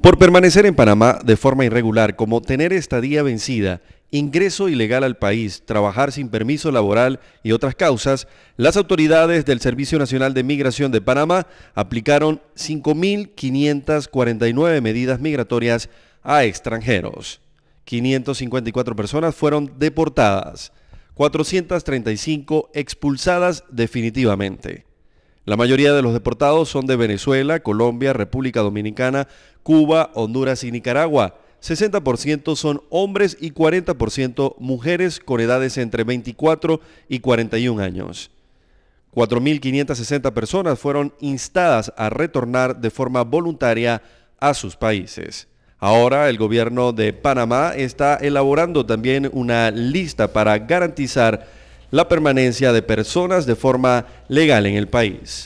Por permanecer en Panamá de forma irregular, como tener estadía vencida, ingreso ilegal al país, trabajar sin permiso laboral y otras causas, las autoridades del Servicio Nacional de Migración de Panamá aplicaron 5.549 medidas migratorias a extranjeros. 554 personas fueron deportadas, 435 expulsadas definitivamente. La mayoría de los deportados son de Venezuela, Colombia, República Dominicana, Cuba, Honduras y Nicaragua. 60% son hombres y 40% mujeres con edades entre 24 y 41 años. 4.560 personas fueron instadas a retornar de forma voluntaria a sus países. Ahora el gobierno de Panamá está elaborando también una lista para garantizar la permanencia de personas de forma legal en el país.